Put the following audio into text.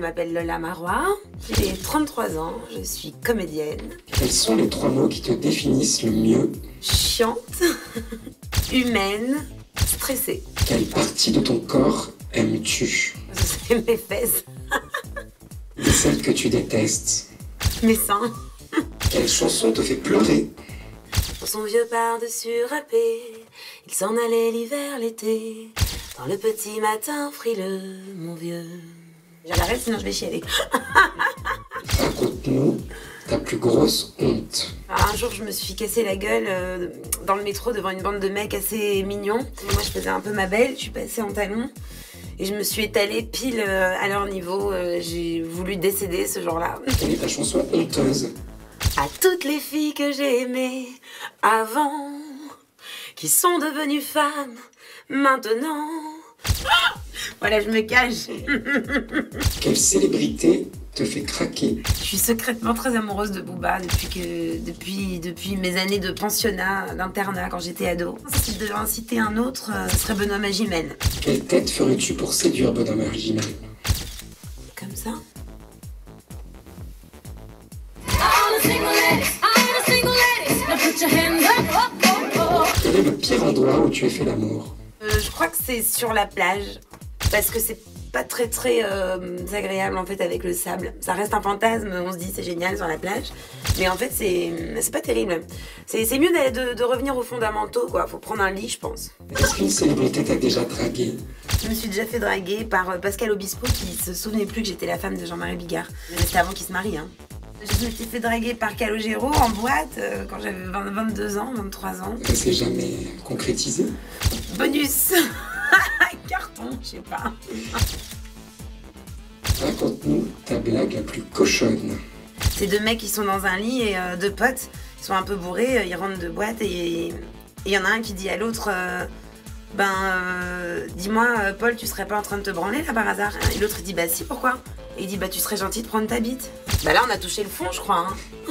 m'appelle Lola Marois, j'ai 33 ans, je suis comédienne. Quels sont les trois mots qui te définissent le mieux Chiante, humaine, stressée. Quelle partie de ton corps aimes-tu C'est mes fesses, Et celle que tu détestes mes seins. Quelle chanson te fait pleurer son vieux par-dessus râpé, il s'en allait l'hiver, l'été. Dans le petit matin frileux, mon vieux. J'arrête sinon je vais chialer. Raconte-nous ta plus grosse honte. Un jour, je me suis cassé la gueule euh, dans le métro devant une bande de mecs assez mignons. Moi, je faisais un peu ma belle, je suis passée en talons. Et je me suis étalée pile euh, à leur niveau. Euh, J'ai voulu décéder ce jour-là. Quelle est ta chanson honteuse À toutes les filles que j'ai aimées avant, qui sont devenues femmes maintenant. Ah voilà, je me cache. Quelle célébrité te fait craquer Je suis secrètement très amoureuse de Booba depuis que depuis depuis mes années de pensionnat, d'internat quand j'étais ado. Si je devais en citer un autre, euh, ce serait Benoît Magimel. Quelle tête ferais-tu pour séduire Bonhomme Original Comme ça. Quel est le pire endroit où tu as fait l'amour? Euh, je crois que c'est sur la plage parce que c'est pas très très euh, agréable en fait avec le sable. Ça reste un fantasme, on se dit c'est génial sur la plage, mais en fait c'est pas terrible. C'est mieux de, de revenir aux fondamentaux quoi. Faut prendre un lit je pense. Est-ce qu'une célébrité t'a déjà dragué? Je me suis déjà fait draguer par euh, Pascal Obispo qui se souvenait plus que j'étais la femme de Jean-Marie Bigard. C'était avant qu'il se marie. Hein. Je me suis fait draguer par Calogero en boîte euh, quand j'avais 20 22 ans, 23 ans. Ça s'est jamais concrétisé Bonus Carton, je sais pas. Raconte-nous ta blague la plus cochonne. C'est deux mecs qui sont dans un lit et euh, deux potes. Ils sont un peu bourrés, euh, ils rentrent de boîte et il y en a un qui dit à l'autre euh, Ben, euh, dis-moi, Paul, tu serais pas en train de te branler là par hasard Et l'autre dit Bah si, pourquoi? Et il dit Bah tu serais gentil de prendre ta bite. Bah là, on a touché le fond, je crois. hein.